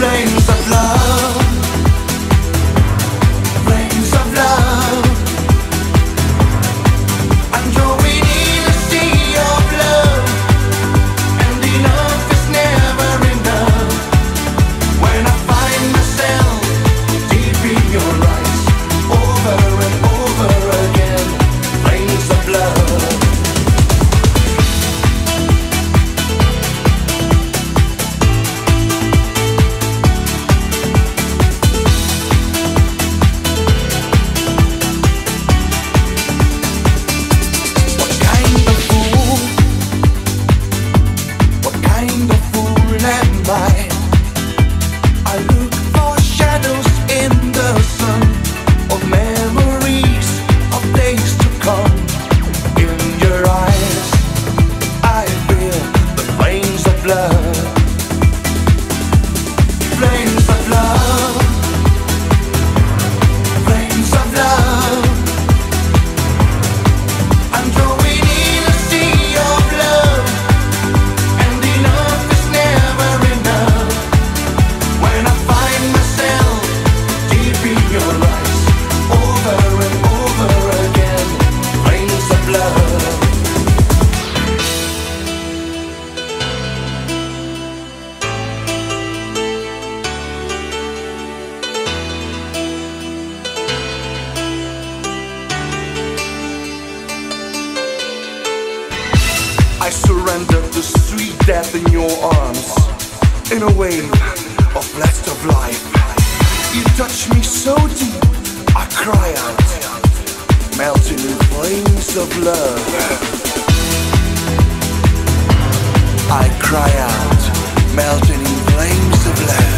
flames surrender to sweet death in your arms in a wave of blast of life. You touch me so deep, I cry out, melting in flames of love. I cry out, melting in flames of love.